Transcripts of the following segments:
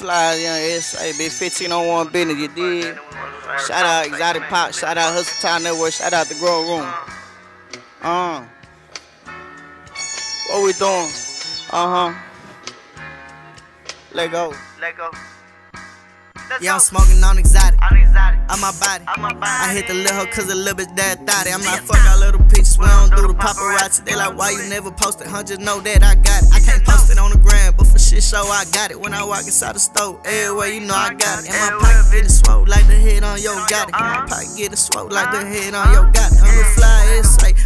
Fly young S.A. Big 15 on one business, you did. Shout out Exotic Pop, shout out Hustle Town Network, shout out the Grow Room. Uh. What we doing? Uh huh. Let go. Let go. Yeah, I'm smoking on exotic. On exotic. On my body. On my body. I hit the little hoe cause a little bitch that thotty. I'm like, fuck all little bitches, we don't do the paparazzi. They like, why you never posted? Huh, just know that I got it. I can't post it on the gram, but for shit show, I got it. When I walk inside the store, everywhere you know I got it. And my pocket getting swole like the head on yo got it. And my pocket getting swole like the head on yo got it. I'm the fly SA, I can take a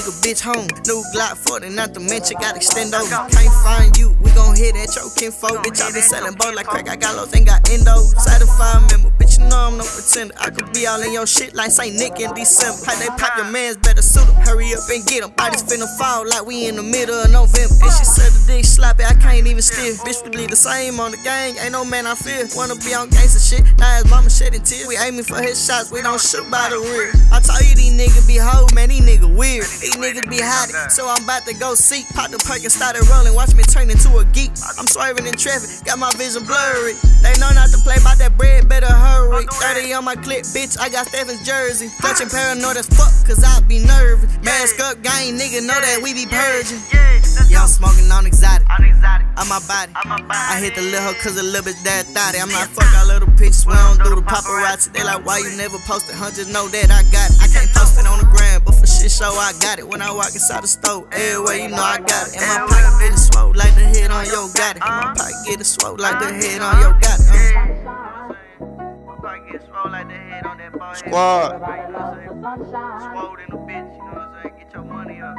nigga bitch home. New Glock 40, not to mention, got extend over. Can't find you, we gon' hit at your kinfolk. Bitch, I been selling both like crack, I got lows, ain't got endo. Certified member, bitch, you know I'm no pretender. I could be all in your shit like Saint Nick in December. How they pop your mans, better suit up, Hurry up and get em. Bodies finna fall like we in the middle of November. And she said the dick sloppy, I can't even steer. Bitch, we bleed the same on the gang, ain't no man I fear. Wanna be on gangsta shit, now his mama shedding tears. We aiming for his shots, we don't shoot by the rear. I told you these niggas be hoe, man, these niggas weird. These niggas be hot, so I'm about to go seek. Pop the perk and started rolling, watch me turn into a geek. I'm swerving in traffic, got my vision blurry. They know not to play about that bread, better hurry. 30 on my clip, bitch, I got Stephen's jersey. Touching paranoid as fuck, cause I be nervous. Mask up, gang, nigga, know that we be purging. Yeah, I'm smoking on exotic. On my body. On my body. I hit the little hoe cause a little bitch that thotty. I'm like, fuck all little pictures, we don't do the paparazzi. They like, why you never posted? Just know that I got it. I can't post it on the for shit show, I got it. When I walk inside the store, everywhere you know I got it. And my pocket getting swole like the head on yo got it. And my pocket getting swole like the head on yo got it. Uh. My pocket get swole like the head on that ball head. Squad. You know what I'm saying? Swole in the bitch, you know what I'm saying? Get your money up.